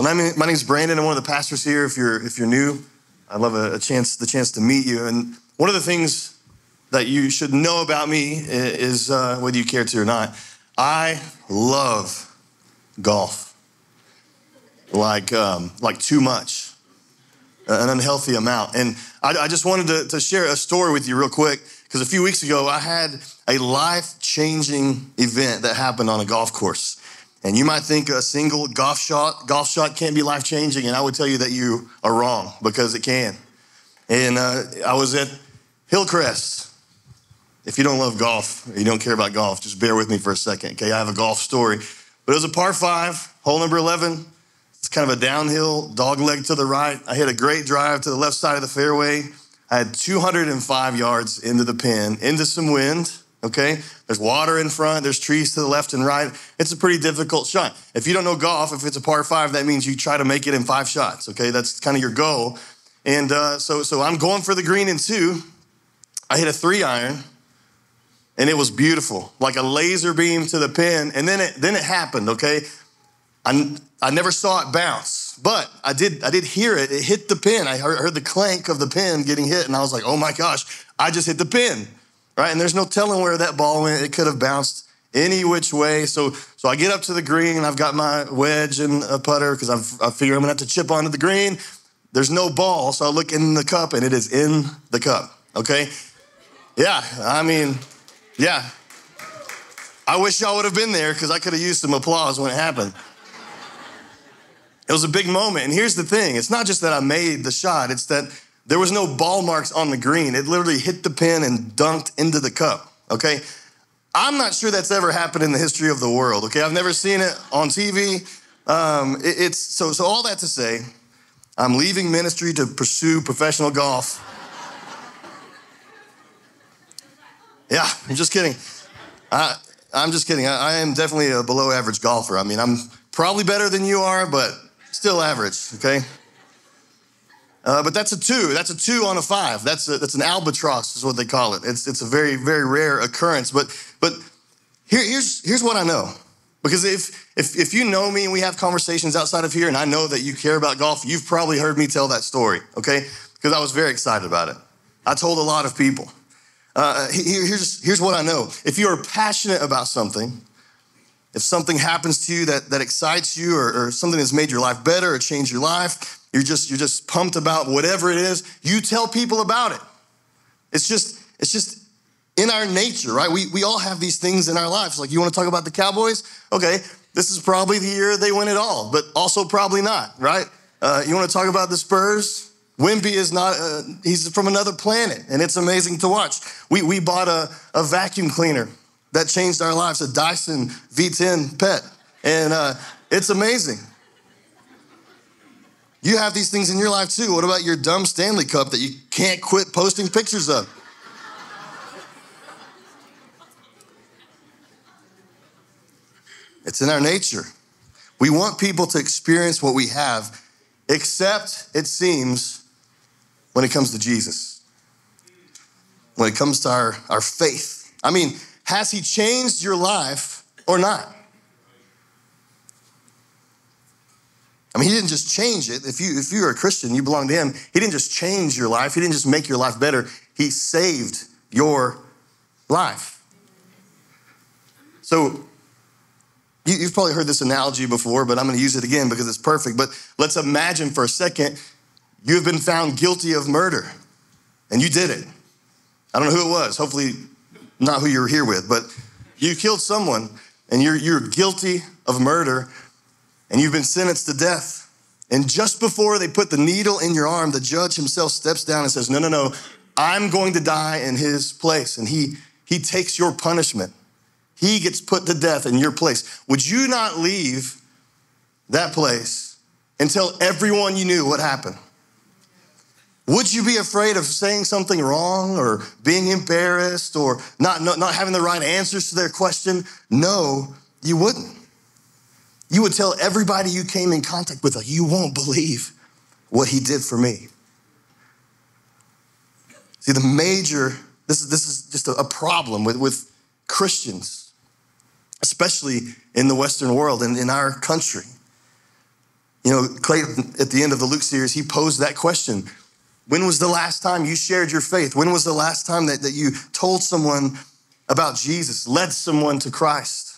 Well, my name is Brandon. I'm one of the pastors here. If you're if you're new, I'd love a, a chance the chance to meet you. And one of the things that you should know about me is uh, whether you care to or not. I love golf, like um, like too much, an unhealthy amount. And I, I just wanted to, to share a story with you real quick because a few weeks ago I had a life changing event that happened on a golf course. And you might think a single golf shot, golf shot can't be life changing, and I would tell you that you are wrong because it can. And uh, I was at Hillcrest. If you don't love golf, you don't care about golf, just bear with me for a second. Okay, I have a golf story, but it was a par five, hole number eleven. It's kind of a downhill, dog leg to the right. I hit a great drive to the left side of the fairway. I had 205 yards into the pin, into some wind okay? There's water in front, there's trees to the left and right. It's a pretty difficult shot. If you don't know golf, if it's a par five, that means you try to make it in five shots, okay? That's kind of your goal. And uh, so, so I'm going for the green in two. I hit a three iron, and it was beautiful, like a laser beam to the pin. And then it, then it happened, okay? I, I never saw it bounce, but I did, I did hear it. It hit the pin. I heard, heard the clank of the pin getting hit, and I was like, oh my gosh, I just hit the pin right? And there's no telling where that ball went. It could have bounced any which way. So, so I get up to the green. And I've got my wedge and a putter because I figure I'm gonna have to chip onto the green. There's no ball, so I look in the cup and it is in the cup. Okay, yeah. I mean, yeah. I wish y'all would have been there because I could have used some applause when it happened. It was a big moment. And here's the thing it's not just that I made the shot, it's that there was no ball marks on the green. It literally hit the pin and dunked into the cup, okay? I'm not sure that's ever happened in the history of the world, okay? I've never seen it on TV. Um, it, it's so, so all that to say, I'm leaving ministry to pursue professional golf. yeah, I'm just kidding. I, I'm just kidding. I, I am definitely a below average golfer. I mean, I'm probably better than you are, but still average, okay? Uh, but that's a two. That's a two on a five. That's a, that's an albatross, is what they call it. It's, it's a very very rare occurrence. But but here, here's here's what I know. Because if, if if you know me and we have conversations outside of here, and I know that you care about golf, you've probably heard me tell that story. Okay, because I was very excited about it. I told a lot of people. Uh, here, here's here's what I know. If you are passionate about something, if something happens to you that, that excites you or, or something that's made your life better or changed your life, you're just, you're just pumped about whatever it is, you tell people about it. It's just, it's just in our nature, right? We, we all have these things in our lives. Like, you want to talk about the Cowboys? Okay, this is probably the year they win it all, but also probably not, right? Uh, you want to talk about the Spurs? Wemby is not, uh, he's from another planet, and it's amazing to watch. We, we bought a, a vacuum cleaner that changed our lives, a Dyson V10 pet, and uh, it's amazing. You have these things in your life too. What about your dumb Stanley Cup that you can't quit posting pictures of? It's in our nature. We want people to experience what we have, except it seems when it comes to Jesus, when it comes to our, our faith. I mean, has He changed your life or not? I mean, he didn't just change it. If you if you're a Christian, you belong to him. He didn't just change your life. He didn't just make your life better. He saved your life. So you, you've probably heard this analogy before, but I'm going to use it again because it's perfect. But let's imagine for a second you have been found guilty of murder, and you did it. I don't know who it was. Hopefully, not who you were here with, but you killed someone, and you're you're guilty of murder and you've been sentenced to death. And just before they put the needle in your arm, the judge himself steps down and says, No, no, no, I'm going to die in his place. And he, he takes your punishment. He gets put to death in your place. Would you not leave that place and tell everyone you knew what happened? Would you be afraid of saying something wrong or being embarrassed or not, not, not having the right answers to their question? No, you wouldn't. You would tell everybody you came in contact with, like, you won't believe what he did for me. See, the major, this is, this is just a, problem with, with Christians, especially in the Western world and in our country. You know, Clayton, at the end of the Luke series, he posed that question When was the last time you shared your faith? When was the last time that, that you told someone about Jesus, led someone to Christ?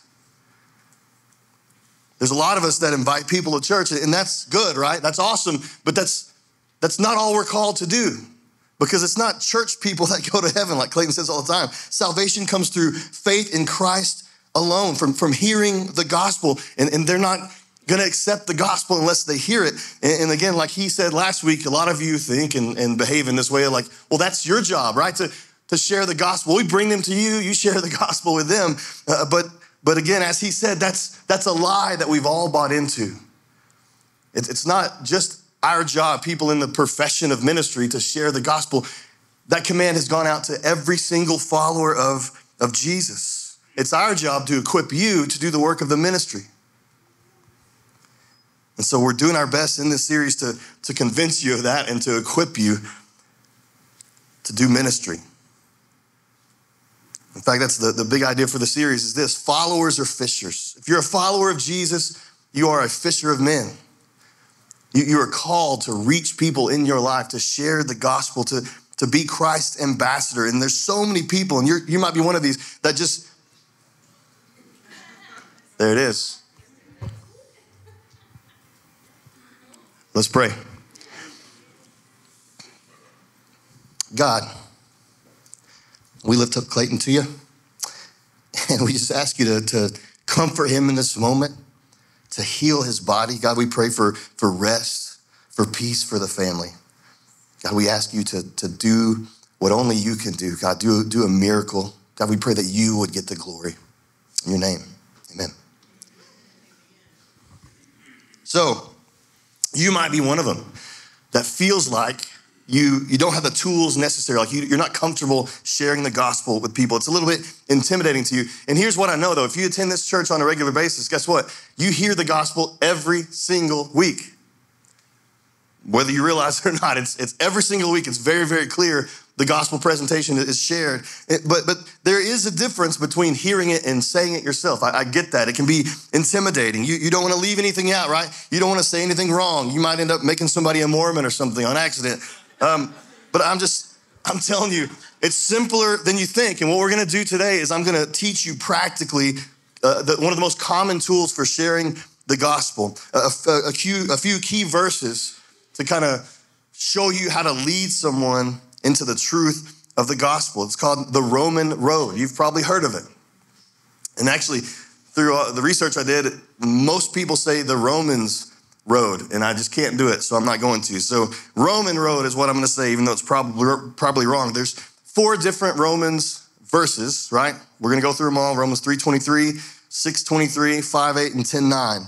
There's a lot of us that invite people to church, and that's good, right? That's awesome, but that's that's not all we're called to do. Because it's not church people that go to heaven, like Clayton says all the time. Salvation comes through faith in Christ alone, from, from hearing the gospel. And, and they're not to accept the gospel unless they hear it. And, and, again, like he said last week, a lot of you think and, and behave in this way like, well, that's your job, right? To, to share the gospel. We bring them to you, you share the gospel with them. Uh, but, but again, as he said, that's, that's a lie that we've all bought into. It, it's not just our job, people in the profession of ministry, to share the gospel. That command has gone out to every single follower of, of Jesus. It's our job to equip you to do the work of the ministry. And so we're doing our best in this series to, to convince you of that and to equip you to do ministry. In fact, that's the, the big idea for the series is this followers are fishers. If you're a follower of Jesus, you are a fisher of men. You, you are called to reach people in your life, to share the gospel, to, to be Christ's ambassador. And there's so many people, and you you might be one of these that just, there it is. Let's pray. God, we lift up Clayton to you, and we just ask you to, to comfort him in this moment to heal his body. God, we pray for, for rest, for peace for the family. God, we ask you to, to do what only you can do. God, do, do a miracle. God, we pray that you would get the glory. In your name, amen. So, you might be one of them that feels like you, you don't have the tools necessary. Like you, you're not comfortable sharing the gospel with people. It's a little bit intimidating to you. And here's what I know though if you attend this church on a regular basis, guess what? You hear the gospel every single week. Whether you realize it or not, it's, it's every single week. It's very, very clear the gospel presentation is shared. It, but, but there is a difference between hearing it and saying it yourself. I, I get that. It can be intimidating. You, you don't want to leave anything out, right? You don't want to say anything wrong. You might end up making somebody a Mormon or something on accident. Um, but I'm just, I'm telling you, it's simpler than you think. And what we're gonna do today is I'm gonna teach you practically uh, the, one of the most common tools for sharing the gospel, a, a, a, few, a few key verses to kind of show you how to lead someone into the truth of the gospel. It's called the Roman Road. You've probably heard of it. And actually, through uh, the research I did, most people say the Romans road, and I just can't do it, so I'm not going to. So Roman road is what I'm going to say, even though it's probably probably wrong. There's four different Romans verses, right? We're going to go through them all: Romans 3:23, 6:23, 5:8, and 10:9.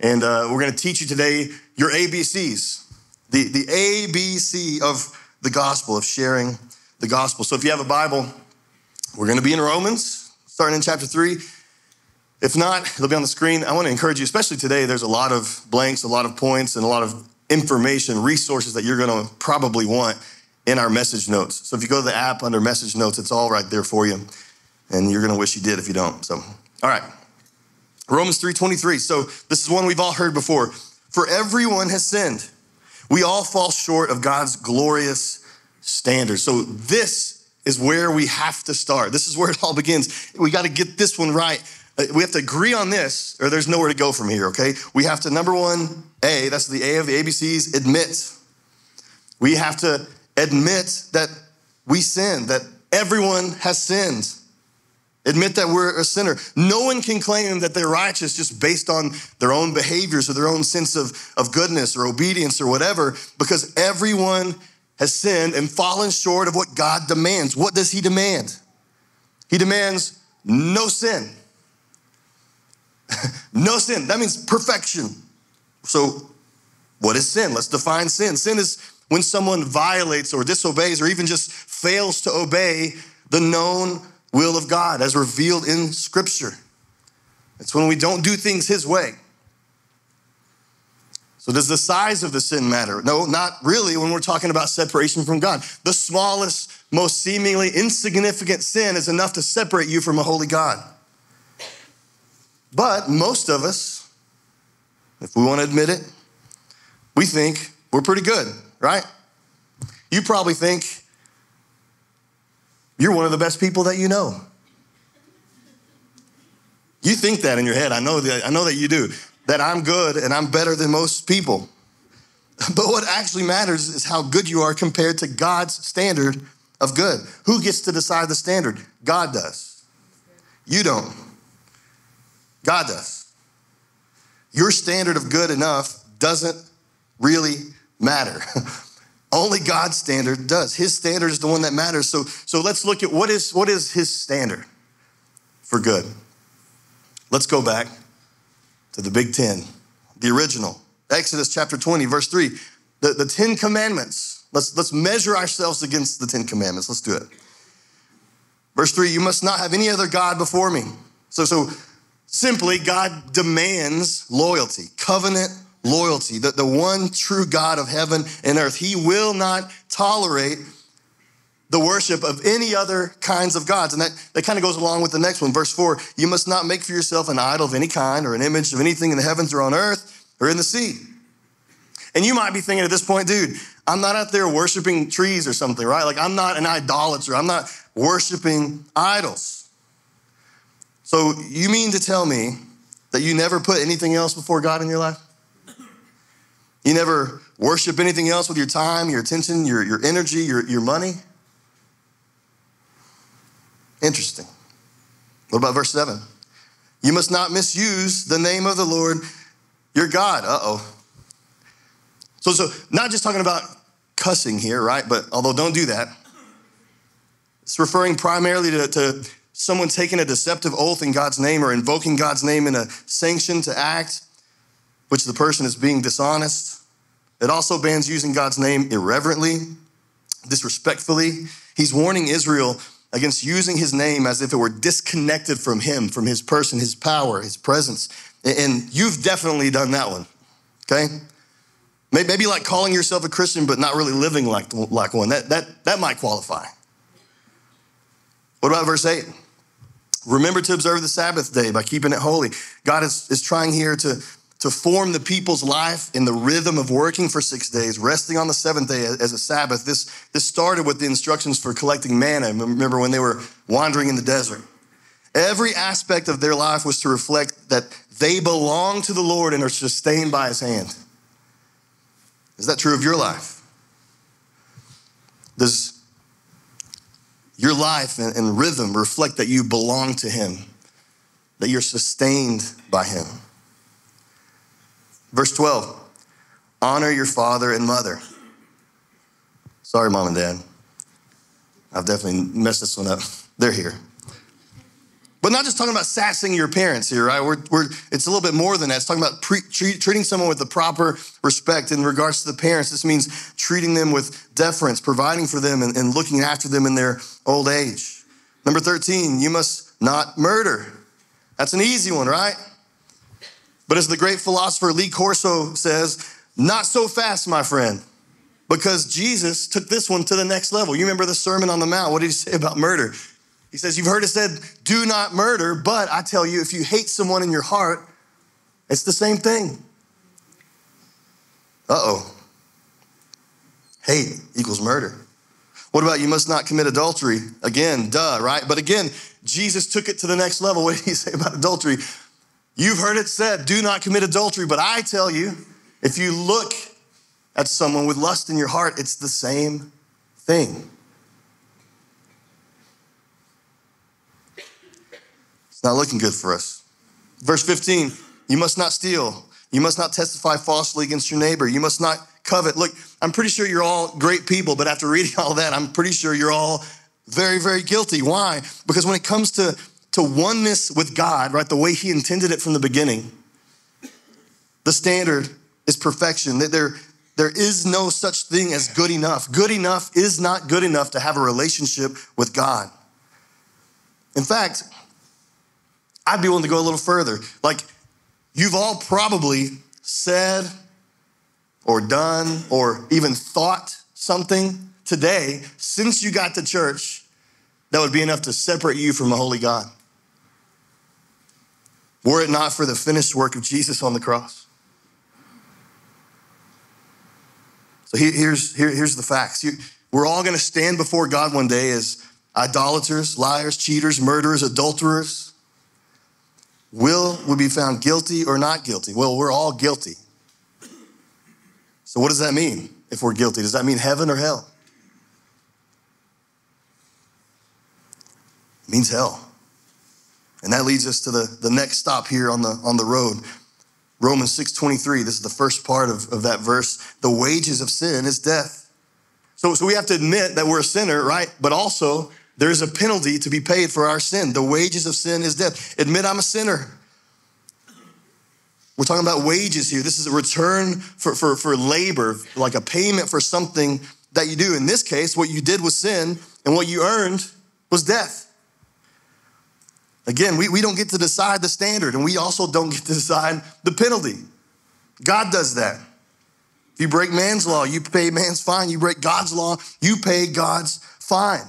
And uh, we're going to teach you today your ABCs, the the ABC of the gospel of sharing the gospel. So if you have a Bible, we're going to be in Romans, starting in chapter three. If not, it'll be on the screen. I want to encourage you, especially today, there's a lot of blanks, a lot of points, and a lot of information, resources that you're going to probably want in our message notes. So if you go to the app under message notes, it's all right there for you. And you're going to wish you did if you don't. So, all right. Romans 3:23. So this is one we've all heard before. For everyone has sinned. We all fall short of God's glorious standard. So this is where we have to start. This is where it all begins. We got to get this one right. Uh, we have to agree on this, or there's nowhere to go from here, okay? We have to, number one, A, that's the A of the ABCs, admit. We have to admit that we sin, that everyone has sinned. Admit that we're a sinner. No one can claim that they're righteous just based on their own behaviors or their own sense of, of goodness or obedience or whatever, because everyone has sinned and fallen short of what God demands. What does He demand? He demands no sin. no sin. That means perfection. So, what is sin? Let's define sin. Sin is when someone violates or disobeys or even just fails to obey the known will of God as revealed in Scripture. It's when we don't do things His way. So, does the size of the sin matter? No, not really when we're talking about separation from God. The smallest, most seemingly insignificant sin is enough to separate you from a holy God. But most of us, if we want to admit it, we think we're pretty good, right? You probably think you're one of the best people that you know. You think that in your head. I know that I know that you do. That I'm good and I'm better than most people. But what actually matters is how good you are compared to God's standard of good. Who gets to decide the standard? God does. You don't. God does. Your standard of good enough doesn't really matter. Only God's standard does. His standard is the one that matters. So, so let's look at what is, what is his standard for good. Let's go back to the Big Ten, the original. Exodus chapter 20, verse 3. The, the Ten Commandments. Let's, let's measure ourselves against the Ten Commandments. Let's do it. Verse 3 You must not have any other God before me. So, so simply, God demands loyalty, covenant loyalty, that the one true God of heaven and earth. He will not tolerate the worship of any other kinds of gods. And that, that kind of goes along with the next one. Verse 4 You must not make for yourself an idol of any kind or an image of anything in the heavens or on earth or in the sea. And you might be thinking at this point, dude, I'm not out there worshiping trees or something, right? Like, I'm not an idolater. I'm not worshiping idols. So, you mean to tell me that you never put anything else before God in your life? You never worship anything else with your time, your attention, your, your energy, your, your money? Interesting. What about verse 7? You must not misuse the name of the Lord your God. Uh oh. So, so not just talking about cussing here, right? But although don't do that, it's referring primarily to, to someone taking a deceptive oath in God's name or invoking God's name in a sanction to act, which the person is being dishonest. It also bans using God's name irreverently, disrespectfully. He's warning Israel against using his name as if it were disconnected from him, from his person, his power, his presence. And you've definitely done that one, okay? Maybe like calling yourself a Christian but not really living like, like one. That, that, that might qualify. What about verse 8? Remember to observe the Sabbath day by keeping it holy. God is, is trying here to, to form the people's life in the rhythm of working for six days, resting on the seventh day as a Sabbath. This, this started with the instructions for collecting manna. Remember when they were wandering in the desert? Every aspect of their life was to reflect that they belong to the Lord and are sustained by his hand. Is that true of your life? Does your life and, and rhythm reflect that you belong to him, that you're sustained by him? Verse 12 honor your father and mother. Sorry, mom and dad. I've definitely messed this one up. They're here. But not just talking about sassing your parents here, right? We're, we're, it's a little bit more than that. It's talking about pre- treat, treating someone with the proper respect in regards to the parents. This means treating them with deference, providing for them, and, and looking after them in their old age. Number 13, you must not murder. That's an easy one, right? But as the great philosopher Lee Corso says, not so fast, my friend, because Jesus took this one to the next level. You remember the Sermon on the Mount. What did he say about murder? He says, You've heard it said, do not murder, but I tell you, if you hate someone in your heart, it's the same thing. Uh oh. Hate equals murder. What about you must not commit adultery? Again, duh, right? But again, Jesus took it to the next level. What did he say about adultery? You've heard it said, do not commit adultery, but I tell you, if you look at someone with lust in your heart, it's the same thing. Not looking good for us. Verse 15, you must not steal. You must not testify falsely against your neighbor. You must not covet. Look, I'm pretty sure you're all great people, but after reading all that, I'm pretty sure you're all very, very guilty. Why? Because when it comes to to oneness with God, right, the way He intended it from the beginning, the standard is perfection. There, there is no such thing as good enough. Good enough is not good enough to have a relationship with God. In fact, I'd be willing to go a little further. Like, you've all probably said or done or even thought something today since you got to church that would be enough to separate you from a holy God were it not for the finished work of Jesus on the cross. So here's, here, here's the facts. We're all going to stand before God one day as idolaters, liars, cheaters, murderers, adulterers. Will we be found guilty or not guilty? Well, we're all guilty. So, what does that mean if we're guilty? Does that mean heaven or hell? It means hell. And that leads us to the, the next stop here on the, on the road. Romans 6.23, this is the first part of, of that verse. The wages of sin is death. So, so we have to admit that we're a sinner, right? But also, there's a penalty to be paid for our sin. The wages of sin is death. Admit I'm a sinner. We're talking about wages here. This is a return for, for, for labor, like a payment for something that you do. In this case, what you did was sin, and what you earned was death. Again, we, we don't get to decide the standard, and we also don't get to decide the penalty. God does that. If you break man's law, you pay man's fine. You break God's law, you pay God's fine.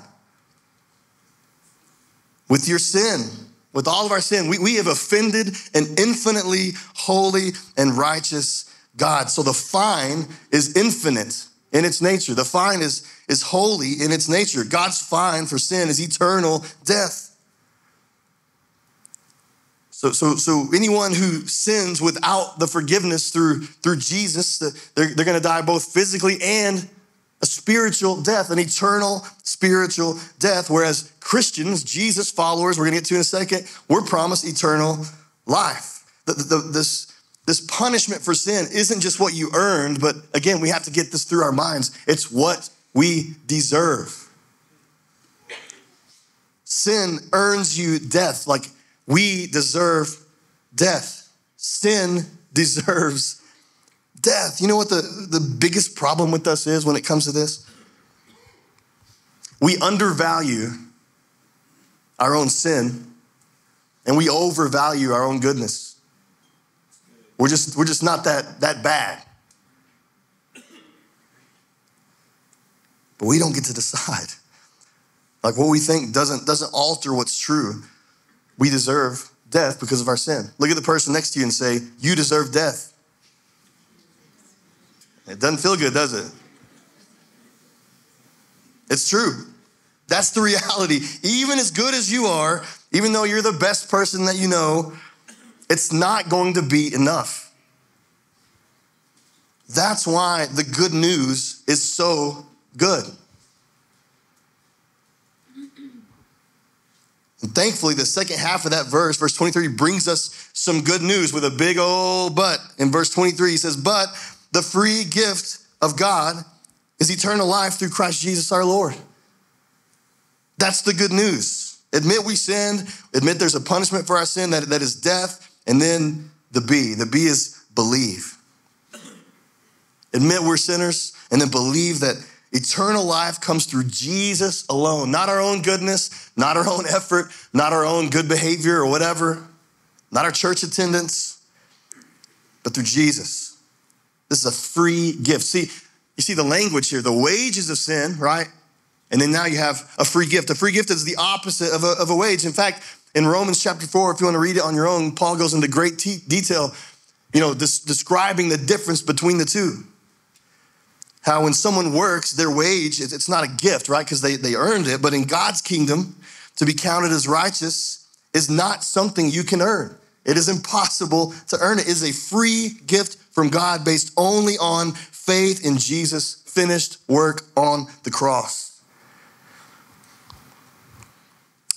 With your sin, with all of our sin, we, we have offended an infinitely holy and righteous God. So the fine is infinite in its nature. The fine is, is holy in its nature. God's fine for sin is eternal death. So, so, so anyone who sins without the forgiveness through, through Jesus, they're, they're going to die both physically and a spiritual death, an eternal spiritual death. Whereas Christians, Jesus followers, we're going to get to in a second, we're promised eternal life. The, the, this, this punishment for sin isn't just what you earned, but again, we have to get this through our minds. It's what we deserve. Sin earns you death. Like we deserve death. Sin deserves death. You know what the, the biggest problem with us is when it comes to this? We undervalue our own sin and we overvalue our own goodness. We're just, we're just not that, that bad. But we don't get to decide. Like what we think doesn't, doesn't alter what's true we deserve death because of our sin. Look at the person next to you and say, You deserve death. It doesn't feel good, does it? It's true. That's the reality. Even as good as you are, even though you're the best person that you know, it's not going to be enough. That's why the good news is so good. And thankfully, the second half of that verse, verse 23, brings us some good news with a big old but. In verse 23, he says, But the free gift of God is eternal life through Christ Jesus our Lord. That's the good news. Admit we sinned, admit there's a punishment for our sin, that, that is death, and then the B. The B is believe. Admit we're sinners, and then believe that Eternal life comes through Jesus alone, not our own goodness, not our own effort, not our own good behavior or whatever, not our church attendance, but through Jesus. This is a free gift. See, you see the language here the wages of sin, right? And then now you have a free gift. A free gift is the opposite of a, of a wage. In fact, in Romans chapter 4, if you want to read it on your own, Paul goes into great detail, you know, describing the difference between the two how when someone works, their wage, it's not a gift, right? Because they, they earned it. But in God's kingdom, to be counted as righteous is not something you can earn. It is impossible to earn it. It is a free gift from God based only on faith in Jesus' finished work on the cross.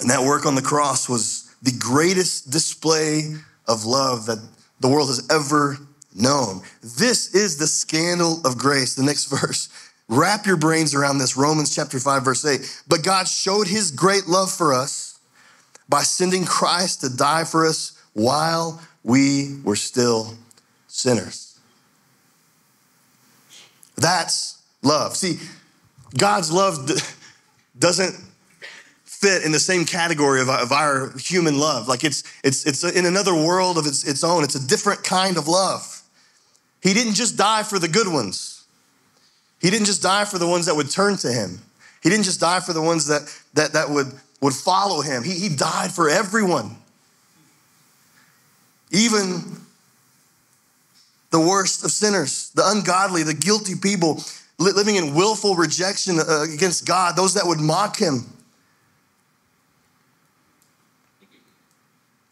And that work on the cross was the greatest display of love that the world has ever known. This is the scandal of grace. The next verse. Wrap your brains around this. Romans chapter 5, verse 8. But God showed his great love for us by sending Christ to die for us while we were still sinners. That's love. See, God's love doesn't fit in the same category of, our human love. Like it's, it's, it's in another world of its, its own. It's a different kind of love. He didn't just die for the good ones. He didn't just die for the ones that would turn to him. He didn't just die for the ones that, that, that would, would follow him. He, he died for everyone. Even the worst of sinners, the ungodly, the guilty people. living in willful rejection uh, against God, those that would mock him.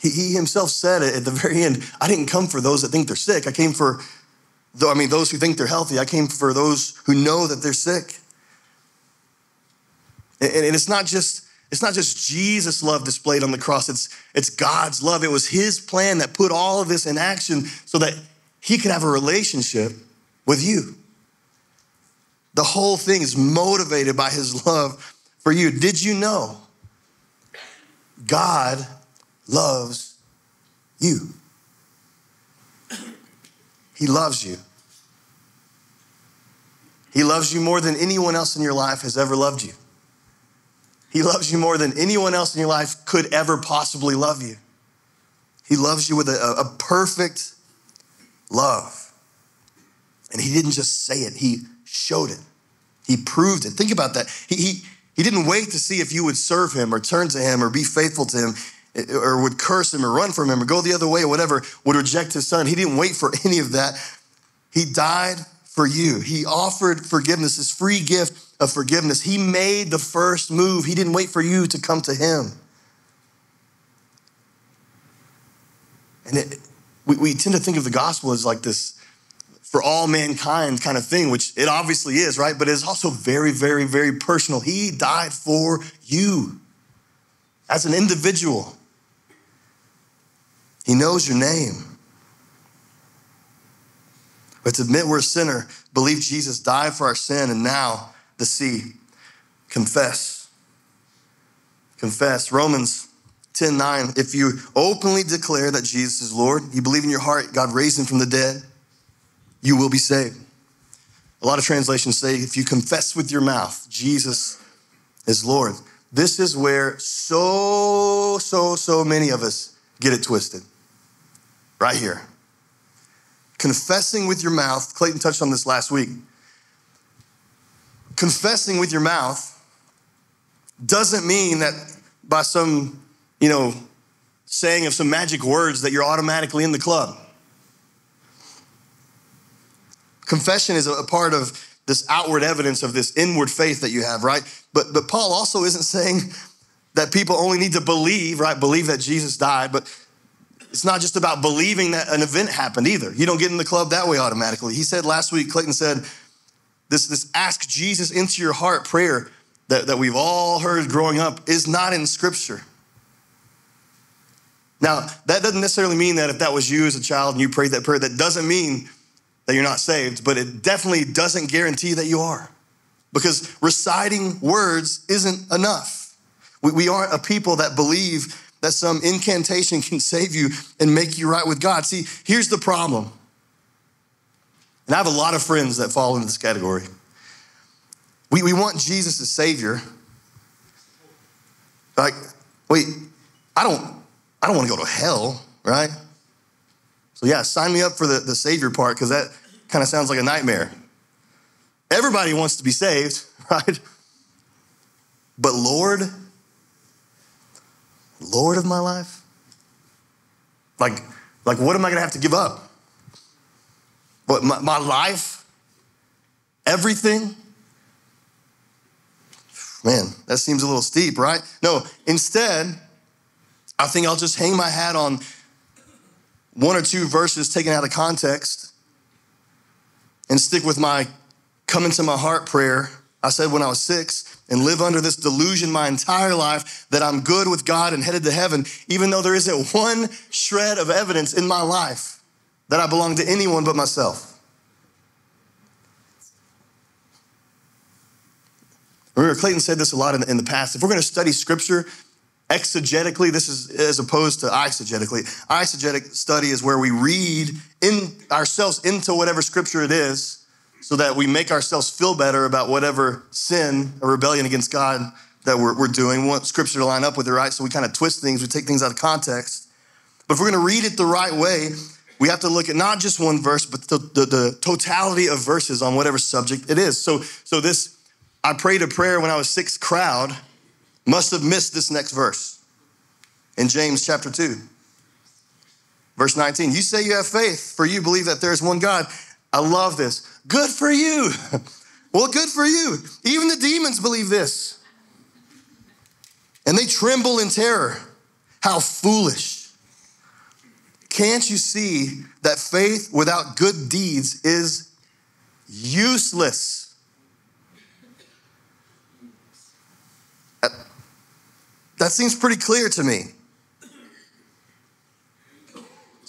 He, himself said at the very end, I didn't come for those that think they're sick. I came for, I mean, those who think they're healthy. I came for those who know that they're sick. And it's not just it's not just Jesus' love displayed on the cross, it's, it's God's love. It was His plan that put all of this in action so that He could have a relationship with you. The whole thing is motivated by His love for you. Did you know God loves you? He loves you. He loves you more than anyone else in your life has ever loved you. He loves you more than anyone else in your life could ever possibly love you. He loves you with a, a perfect love. And he didn't just say it, he showed it. He proved it. Think about that. He, he, he didn't wait to see if you would serve him or turn to him or be faithful to him eh, or would curse him or run from him or go the other way or whatever, would reject his son. He didn't wait for any of that. He died for you. He offered forgiveness, his free gift of forgiveness. He made the first move. He didn't wait for you to come to him. And it, we, we tend to think of the gospel as like this for all mankind kind of thing, which it obviously is, right? But it's also very, very, very personal. He died for you as an individual. He knows your name. But admit we're a sinner, believe Jesus died for our sin, and now the C. Confess. Confess. Romans 10 9. If you openly declare that Jesus is Lord, you believe in your heart God raised him from the dead, you will be saved. A lot of translations say if you confess with your mouth Jesus is Lord. This is where so, so, so many of us get it twisted. Right here. Confessing with your mouth, Clayton touched on this last week confessing with your mouth doesn't mean that by some, you know, saying of some magic words that you're automatically in the club. Confession is a part of this outward evidence of this inward faith that you have, right? But but Paul also isn't saying that people only need to believe, right? Believe that Jesus died, but it's not just about believing that an event happened either. You don't get in the club that way automatically. He said last week, Clayton said, this, this ask Jesus into your heart prayer that, that we've all heard growing up is not in scripture. Now, that doesn't necessarily mean that if that was you as a child and you prayed that prayer, that doesn't mean that you're not saved, but it definitely doesn't guarantee that you are. Because reciting words isn't enough. We, we aren't a people that believe that some incantation can save you and make you right with God. See, here's the problem and I have a lot of friends that fall into this category. We, we want Jesus as Savior. Like, wait, I don't, I don't want to go to hell, right? So yeah, sign me up for the, the Savior part because that kind of sounds like a nightmare. Everybody wants to be saved, right? But Lord, Lord of my life? Like, like what am I gonna have to give up? But my, my life, everything, man, that seems a little steep, right? No, instead, I think I'll just hang my hat on one or two verses taken out of context and stick with my come into my heart prayer I said when I was six and live under this delusion my entire life that I'm good with God and headed to heaven, even though there isn't one shred of evidence in my life that I belong to anyone but myself. Remember, Clayton said this a lot in the, in the past. If we're going to study scripture exegetically, this is as opposed to eisegetically. Eisegetic study is where we read in ourselves into whatever scripture it is so that we make ourselves feel better about whatever sin or rebellion against God that we're, we're doing. We want scripture to line up with it, right? So we kind of twist things, we take things out of context. But if we're going to read it the right way, we have to look at not just one verse, but the, the, the, totality of verses on whatever subject it is. So, so this, I prayed a prayer when I was six crowd, must have missed this next verse in James chapter 2, verse 19. You say you have faith, for you believe that there is one God. I love this. Good for you. Well, good for you. Even the demons believe this. And they tremble in terror. How foolish. Can't you see that faith without good deeds is useless? That, that seems pretty clear to me.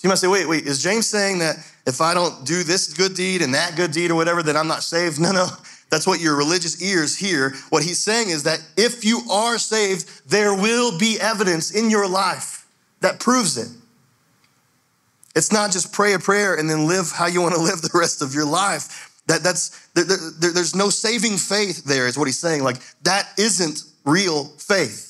You might say, wait, wait, is James saying that if I don't do this good deed and that good deed or whatever, then I'm not saved? No, no. That's what your religious ears hear. What he's saying is that if you are saved, there will be evidence in your life that proves it. It's not just pray a prayer and then live how you want to live the rest of your life. That, that's, there, there, there's no saving faith there, is what he's saying. Like, that isn't real faith.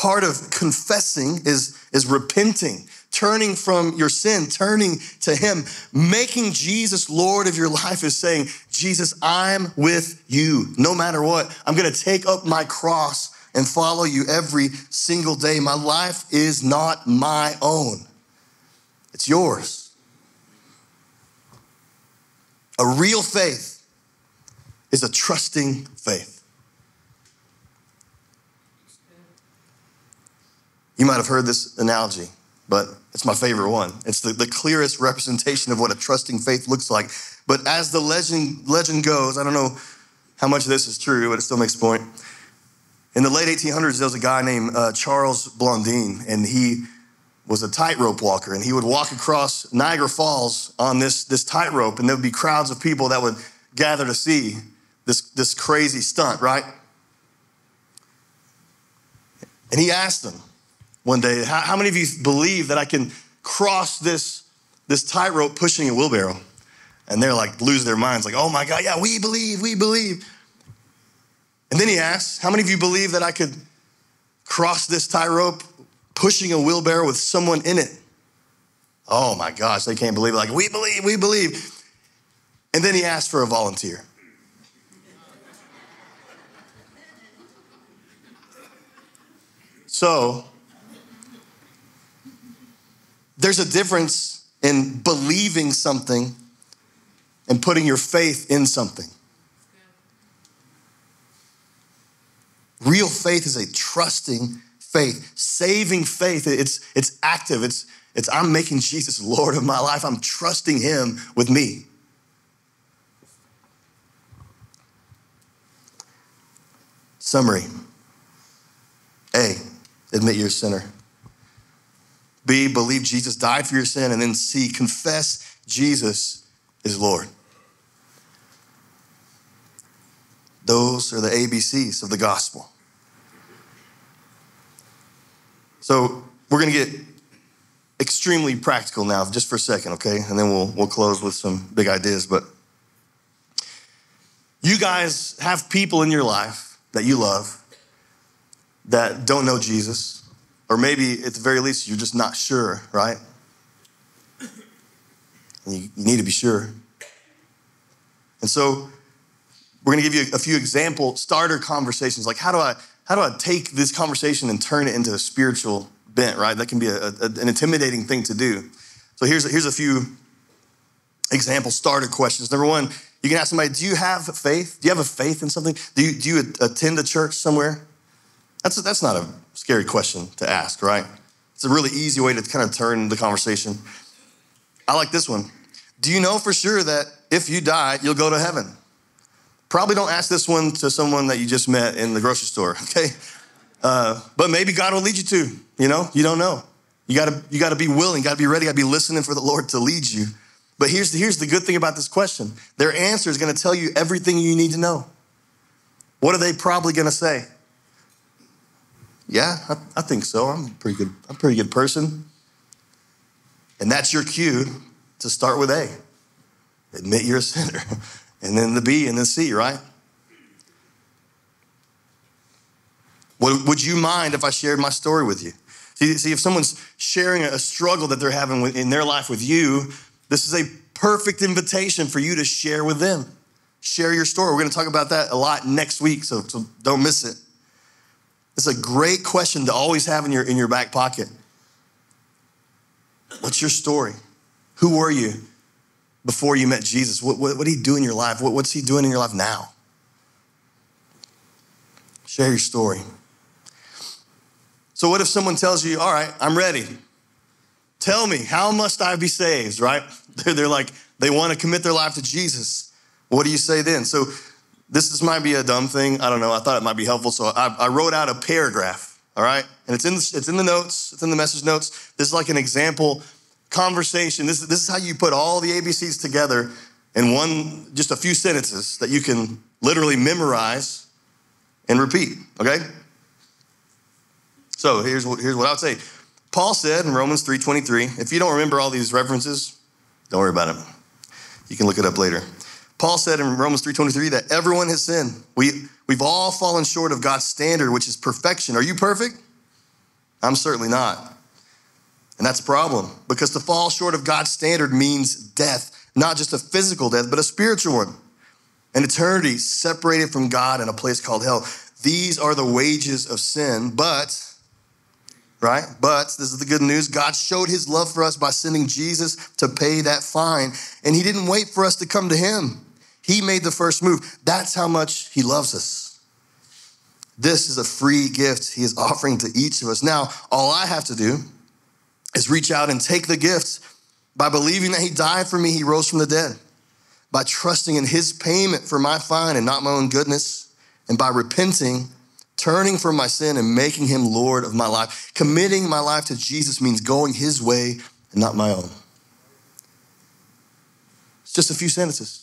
Part of confessing is, is repenting turning from your sin, turning to Him, making Jesus Lord of your life is saying, Jesus, I'm with you no matter what. I'm gonna take up my cross and follow you every single day. My life is not my own, it's yours. A real faith is a trusting faith. You might have heard this analogy but it's my favorite one. It's the, the clearest representation of what a trusting faith looks like. But as the legend, legend goes, I don't know how much of this is true, but it still makes point. In the late 1800s, there was a guy named uh, Charles Blondin, and he was a tightrope walker, and he would walk across Niagara Falls on this, this tightrope, and there would be crowds of people that would gather to see this, this crazy stunt, right? And he asked them, one day. How, how many of you believe that I can cross this, this tightrope pushing a wheelbarrow? And they're like, lose their minds, like, oh my God, yeah, we believe, we believe. And then he asks, how many of you believe that I could cross this tightrope pushing a wheelbarrow with someone in it? Oh my gosh, they can't believe it. Like, we believe, we believe. And then he asked for a volunteer. So there's a difference in believing something and putting your faith in something. Real faith is a trusting faith, saving faith. It's, it's active. It's, it's I'm making Jesus Lord of my life. I'm trusting Him with me. Summary A, admit you're a sinner. B, believe Jesus died for your sin. And then C, confess Jesus is Lord. Those are the ABCs of the gospel. So we're going to get extremely practical now, just for a second, okay? And then we'll, we'll close with some big ideas. But you guys have people in your life that you love that don't know Jesus or maybe at the very least, you're just not sure, right? And you, you need to be sure. And so we're going to give you a few example starter conversations. Like, how do I how do I take this conversation and turn it into a spiritual bent? Right, that can be a, a, an intimidating thing to do. So here's here's a few example starter questions. Number one, you can ask somebody, "Do you have faith? Do you have a faith in something? Do you do you attend a church somewhere?" That's, that's not a scary question to ask, right? It's a really easy way to kind of turn the conversation. I like this one. Do you know for sure that if you die, you'll go to heaven? Probably don't ask this one to someone that you just met in the grocery store, okay? Uh, but maybe God will lead you to, you know? You don't know. You gotta, you gotta be willing, gotta be ready, gotta be listening for the Lord to lead you. But here's the, here's the good thing about this question their answer is gonna tell you everything you need to know. What are they probably gonna say? Yeah, I, I think so. I'm a pretty good, I'm a pretty good person. And that's your cue to start with A. Admit you're a sinner. And then the B and the C, right? Would you mind if I shared my story with you? See, see, if someone's sharing a struggle that they're having in their life with you, this is a perfect invitation for you to share with them. Share your story. We're going to talk about that a lot next week, so, so don't miss it. It's a great question to always have in your, in your back pocket. What's your story? Who were you? before you met Jesus? What, what, what did he do in your life? What, what's he doing in your life now? Share your story. So, what if someone tells you, All right, I'm ready? Tell me, how must I be saved, right? They're, they're like, they want to commit their life to Jesus. What do you say then? So, this, this might be a dumb thing. I don't know. I thought it might be helpful. So, I, I wrote out a paragraph, all right? And it's in, the, it's in the notes, it's in the message notes. This is like an example conversation. This, this is how you put all the ABCs together in one, just a few sentences that you can literally memorize and repeat, okay? So here's what, here's what I would say. Paul said in Romans 3.23, if you don't remember all these references, don't worry about it. You can look it up later. Paul said in Romans 3.23 that everyone has sinned. We, we've all fallen short of God's standard, which is perfection. Are you perfect? I'm certainly not. And that's a problem because to fall short of God's standard means death, not just a physical death, but a spiritual one. An eternity separated from God in a place called hell. These are the wages of sin, but right? But this is the good news God showed his love for us by sending Jesus to pay that fine. And he didn't wait for us to come to him, he made the first move. That's how much he loves us. This is a free gift he is offering to each of us. Now, all I have to do is reach out and take the gift by believing that he died for me, he rose from the dead, by trusting in his payment for my fine and not my own goodness, and by repenting turning from my sin and making him Lord of my life. Committing my life to Jesus means going his way and not my own. It's just a few sentences.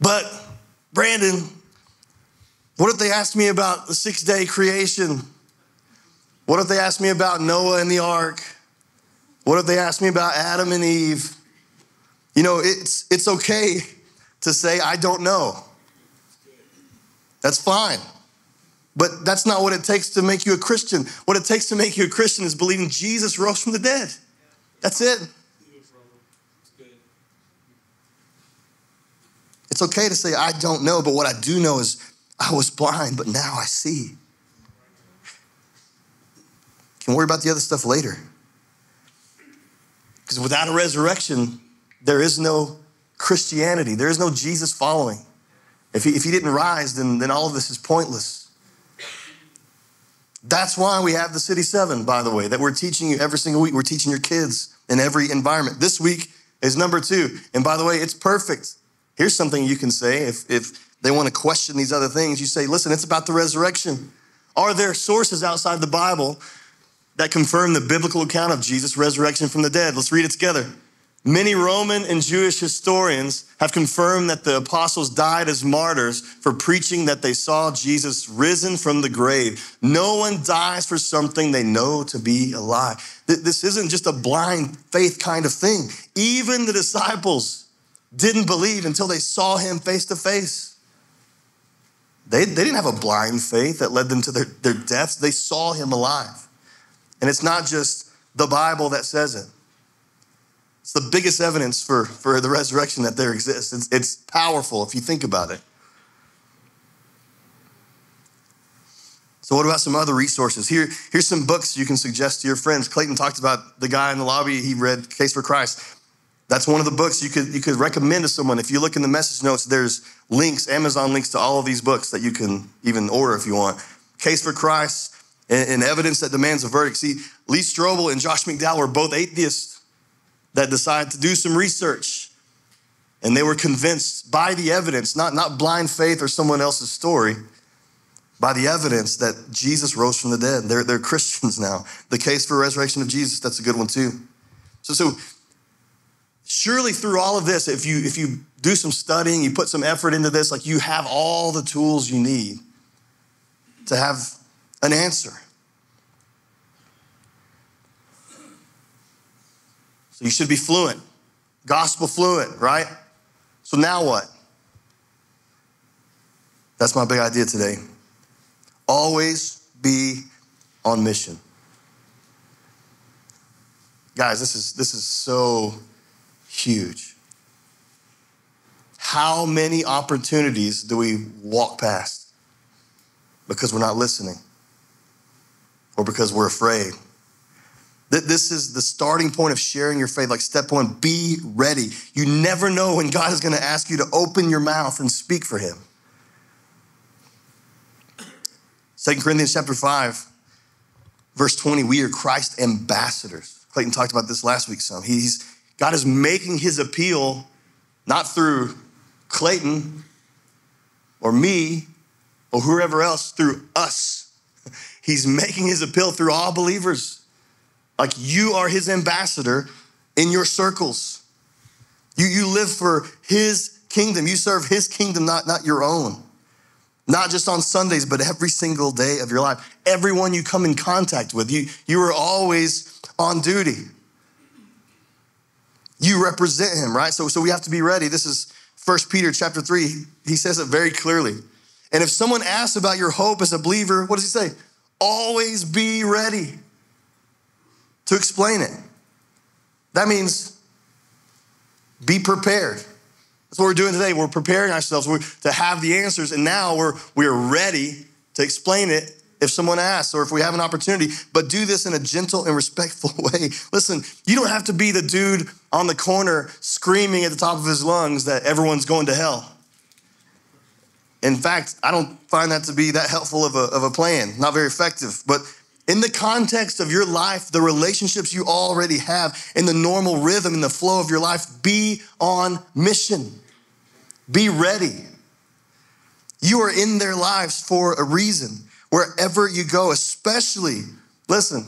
But, Brandon, what if they asked me about the six day creation? What if they asked me about Noah and the ark? What if they asked me about Adam and Eve? You know, it's, it's okay to say, I don't know. That's fine. But that's not what it takes to make you a Christian. What it takes to make you a Christian is believing Jesus rose from the dead. That's it. It's okay to say, I don't know, but what I do know is I was blind, but now I see. Can worry about the other stuff later. Because without a resurrection, there is no Christianity, there is no Jesus following. If he, if he didn't rise, then, then all of this is pointless. That's why we have the City Seven, by the way, that we're teaching you every single week. We're teaching your kids in every environment. This week is number two. And by the way, it's perfect. Here's something you can say if, if they want to question these other things. You say, listen, it's about the resurrection. Are there sources outside the Bible that confirm the biblical account of Jesus' resurrection from the dead? Let's read it together. Many Roman and Jewish historians have confirmed that the apostles died as martyrs for preaching that they saw Jesus risen from the grave. No one dies for something they know to be a lie. This isn't just a blind faith kind of thing. Even the disciples didn't believe until they saw him face to face. They, they didn't have a blind faith that led them to their, their deaths. They saw him alive. And it's not just the Bible that says it. It's the biggest evidence for, for the resurrection that there exists. It's, it's powerful if you think about it. So, what about some other resources? Here, here's some books you can suggest to your friends. Clayton talked about the guy in the lobby, he read Case for Christ. That's one of the books you could, you could recommend to someone. If you look in the message notes, there's links, Amazon links to all of these books that you can even order if you want. Case for Christ and, and Evidence That Demands a Verdict. See, Lee Strobel and Josh McDowell were both atheists that decided to do some research. And they were convinced by the evidence, not, not blind faith or someone else's story, by the evidence that Jesus rose from the dead. They're, they're Christians now. The case for resurrection of Jesus, that's a good one too. So, so surely through all of this, if you if you do some studying, you put some effort into this, like you have all the tools you need to have an answer. So you should be fluent, gospel fluent, right? So now what? That's my big idea today. Always be on mission. Guys, this is this is so huge. How many opportunities do we walk past because we're not listening or because we're afraid? That this is the starting point of sharing your faith. Like step one, be ready. You never know when God is going to ask you to open your mouth and speak for Him. Second Corinthians chapter 5, verse 20, we are Christ ambassadors. Clayton talked about this last week some. He's God is making his appeal not through Clayton or me or whoever else, through us. He's making his appeal through all believers. Like you are his ambassador in your circles. You, you live for his kingdom. You serve his kingdom, not, not your own. Not just on Sundays, but every single day of your life. Everyone you come in contact with, you, you are always on duty. You represent him, right? So, so we have to be ready. This is 1 Peter chapter 3. He says it very clearly. And if someone asks about your hope as a believer, what does he say? Always be ready to explain it. That means be prepared. That's what we're doing today. We're preparing ourselves to have the answers, and now we're, we're ready to explain it if someone asks or if we have an opportunity, but do this in a gentle and respectful way. Listen, you don't have to be the dude on the corner screaming at the top of his lungs that everyone's going to hell. In fact, I don't find that to be that helpful of a, of a plan, not very effective. But in the context of your life, the relationships you already have, in the normal rhythm, in the flow of your life, be on mission. Be ready. You are in their lives for a reason. Wherever you go, especially, listen,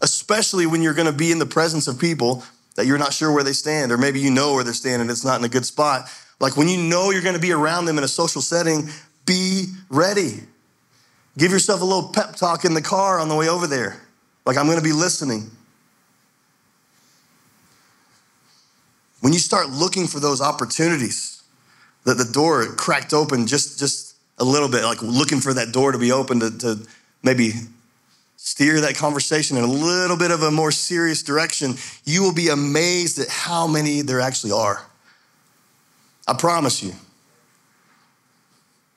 especially when you're gonna be in the presence of people that you're not sure where they stand, or maybe you know where they're standing it's not in a good spot. Like when you know you're gonna be around them in a social setting, be ready. Give yourself a little pep talk in the car on the way over there. Like, I'm gonna be listening. When you start looking for those opportunities, that the door cracked open just, just a little bit, like looking for that door to be open to, to maybe steer that conversation in a little bit of a more serious direction, you will be amazed at how many there actually are. I promise you.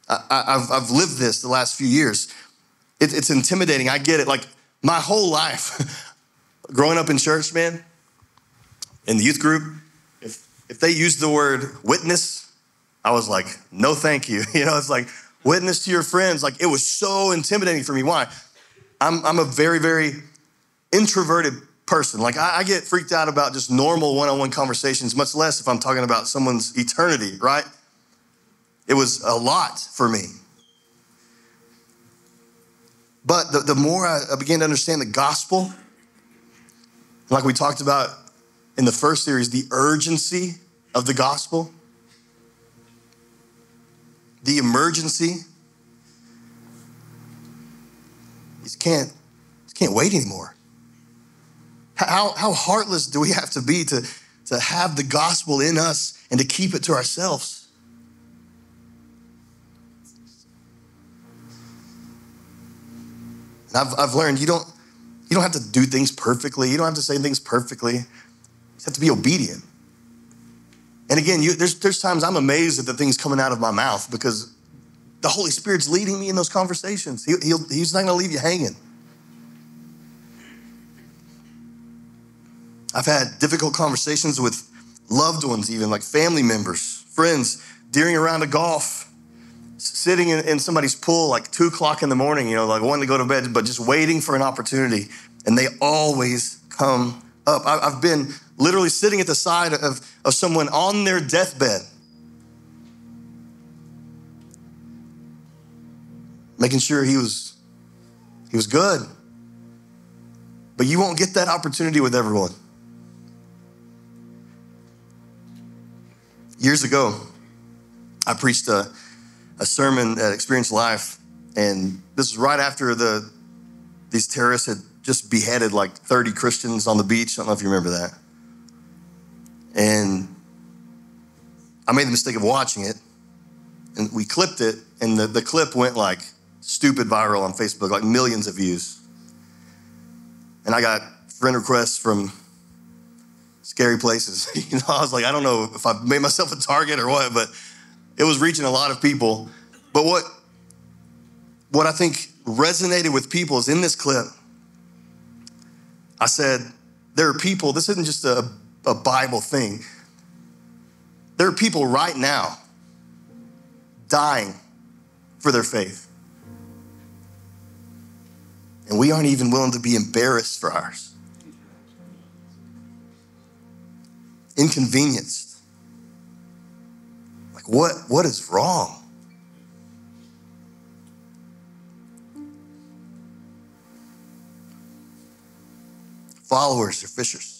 I, have I've lived this the last few years. It, it's intimidating. I get it. Like my whole life, growing up in church, man, in the youth group, if, if they used the word witness, I was like, no, thank you. You know, it's like, witness to your friends. Like it was so intimidating for me. Why? I'm, I'm a very, very introverted person. Like I, I get freaked out about just normal one on one conversations, much less if I'm talking about someone's eternity, right? It was a lot for me. But the, the more I, I began to understand the gospel, like we talked about in the first series, the urgency of the gospel, the emergency, you can't, you can't wait anymore. How, how heartless do we have to be to, to have the gospel in us and to keep it to ourselves? And I've, I've learned you don't, you don't have to do things perfectly. You don't have to say things perfectly. You have to be obedient. And again, you, there's, there's times I'm amazed at the things coming out of my mouth because the Holy Spirit's leading me in those conversations. He, he's not going to leave you hanging. I've had difficult conversations with loved ones, even like family members, friends, during a round of golf, sitting in, in somebody's pool like two o'clock in the morning, you know, like wanting to go to bed, but just waiting for an opportunity. And they always come up. I, I've been literally sitting at the side of, of someone on their deathbed, making sure he was, he was good. But you won't get that opportunity with everyone. Years ago, I preached a, a sermon at Experience Life, and this was right after the these terrorists had just beheaded like 30 Christians on the beach. I don't know if you remember that. And I made the mistake of watching it, and we clipped it, and the, the clip went like stupid viral on Facebook, like millions of views. And I got friend requests from scary places. you know, I was like, I don't know if I made myself a target or what, but it was reaching a lot of people. But what what I think resonated with people is in this clip, I said, there are people, this isn't just a, a Bible thing. There are people right now dying for their faith. And we aren't even willing to be embarrassed for ours. Inconvenienced. Like, what, what is wrong? Followers are fishers.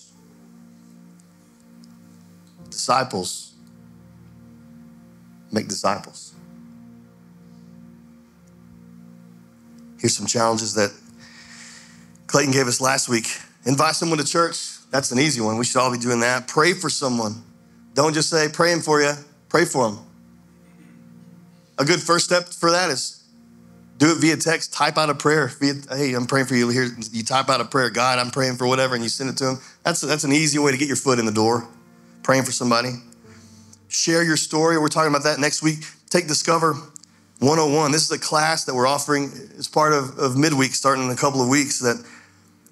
Disciples make disciples. Here's some challenges that Clayton gave us last week. Invite someone to church. That's an easy one. We should all be doing that. Pray for someone. Don't just say, praying for you, pray for them. A good first step for that is do it via text. Type out a prayer. Via, hey, I'm praying for you. Here, you type out a prayer. God, I'm praying for whatever, and you send it to him. That's, that's an easy way to get your foot in the door. Praying for somebody. Share your story. We're talking about that next week. Take Discover 101. This is a class that we're offering as part of, of midweek, starting in a couple of weeks. That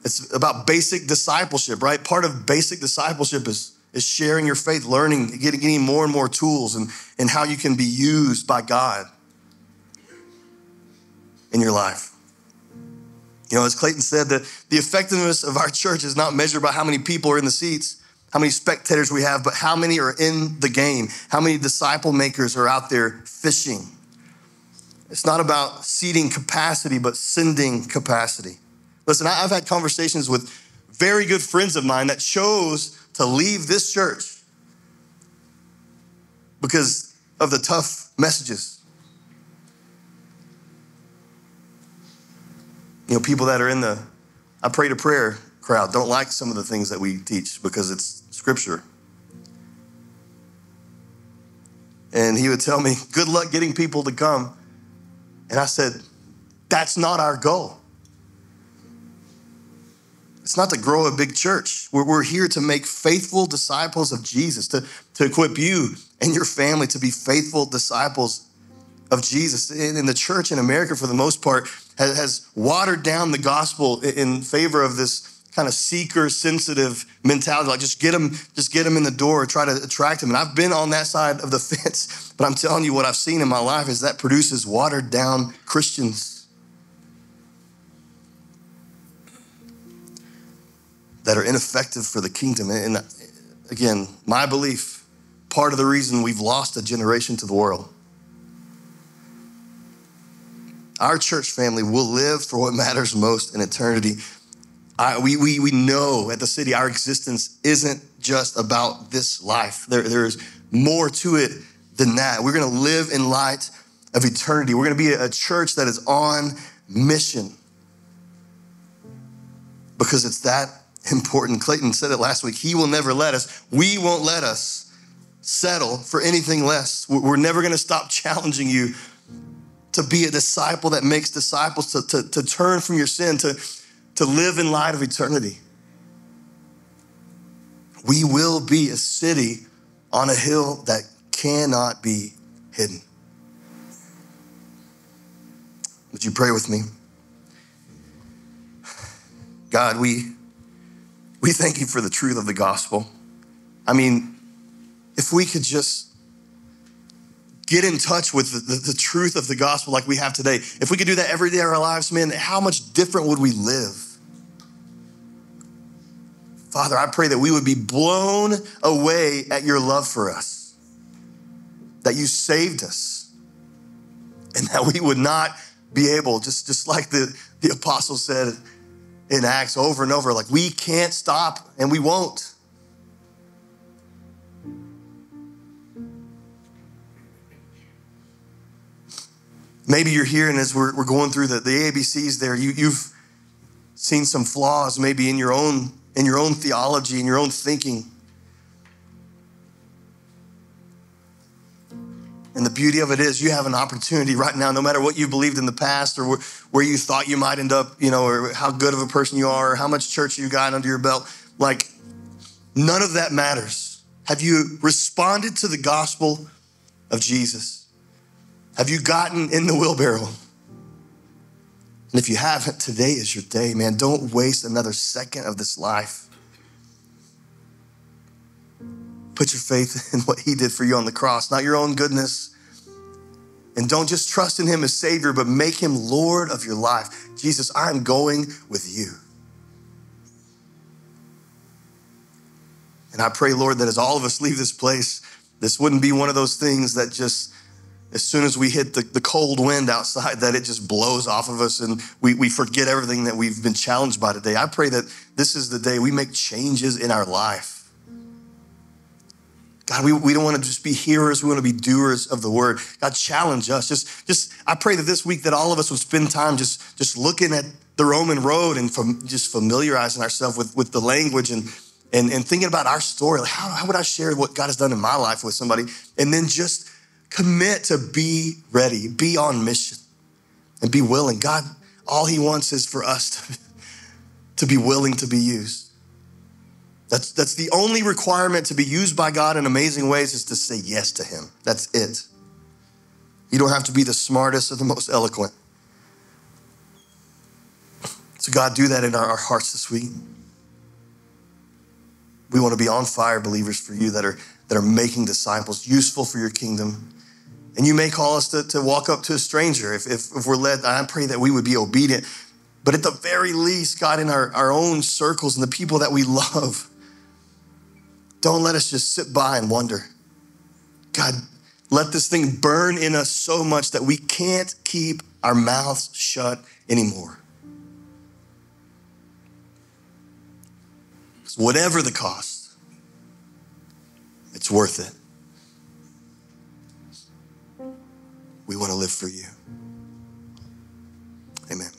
it's about basic discipleship, right? Part of basic discipleship is is sharing your faith, learning, getting, getting more and more tools and, and how you can be used by God in your life. You know, as Clayton said, that the effectiveness of our church is not measured by how many people are in the seats, how many spectators we have, but how many are in the game, how many disciple makers are out there fishing. It's not about seating capacity, but sending capacity. Listen, I've had conversations with very good friends of mine that chose to leave this church because of the tough messages. You know, people that are in the I pray to prayer crowd don't like some of the things that we teach because it's scripture. And he would tell me, Good luck getting people to come. And I said, That's not our goal. It's not to grow a big church. We're, we're here to make faithful disciples of Jesus, to, to equip you and your family to be faithful disciples of Jesus. And the church in America, for the most part, has, has watered down the gospel in favor of this kind of seeker sensitive mentality like just get them just get them in the door try to attract them and i've been on that side of the fence but i'm telling you what i've seen in my life is that produces watered down christians that are ineffective for the kingdom. And again, my belief, part of the reason we've lost a generation to the world. Our church family will live for what matters most in eternity. I, we, we, we know at the city our existence isn't just about this life. There, there's more to it than that. We're going to live in light of eternity. We're going to be a church that is on mission because it's that important. Clayton said it last week. He will never let us. We won't let us settle for anything less. We're never going to stop challenging you to be a disciple that makes disciples, to, to, to turn from your sin, to, to live in light of eternity. We will be a city on a hill that cannot be hidden. Would you pray with me? God, we we thank you for the truth of the gospel. I mean, if we could just get in touch with the, the, the, truth of the gospel like we have today, if we could do that every day of our lives, man, how much different would we live? Father, I pray that we would be blown away at your love for us, that you saved us, and that we would not be able, just, just like the, the apostle said, in Acts over and over. Like, we can't stop and we won't. Maybe you're here and as we're, we're going through the, the ABCs there, you, you've seen some flaws maybe in your own in your own theology, in your own thinking. And the beauty of it is you have an opportunity right now, no matter what you believed in the past or where you thought you might end up, you know, or how good of a person you are, or how much church you got under your belt. Like, none of that matters. Have you responded to the gospel of Jesus? Have you gotten in the wheelbarrow? And if you haven't, today is your day, man. Don't waste another second of this life. Put your faith in what he did for you on the cross, not your own goodness. And don't just trust in him as Savior, but make him Lord of your life. Jesus, I'm going with you. And I pray, Lord, that as all of us leave this place, this wouldn't be one of those things that just, as soon as we hit the, the cold wind outside, that it just blows off of us and we, we forget everything that we've been challenged by today. I pray that this is the day we make changes in our life God, we, we don't want to just be hearers, we want to be doers of the word. God, challenge us. Just, just I pray that this week that all of us would spend time just, just looking at the Roman road and from just familiarizing ourselves with, with the language and, and, and thinking about our story. Like how, how would I share what God has done in my life with somebody? And then just commit to be ready, be on mission, and be willing. God, all He wants is for us to, to be willing to be used. That's, that's the only requirement to be used by God in amazing ways is to say yes to Him. That's it. You don't have to be the smartest or the most eloquent. So, God, do that in our, our hearts this week. We want to be on fire believers for you that are, that are making disciples, useful for your kingdom. And you may call us to, to walk up to a stranger if, if, if we're led. I pray that we would be obedient. But at the very least, God, in our, our own circles and the people that we love, don't let us just sit by and wonder. God, let this thing burn in us so much that we can't keep our mouths shut anymore. whatever the cost, it's worth it. We want to live for you. Amen.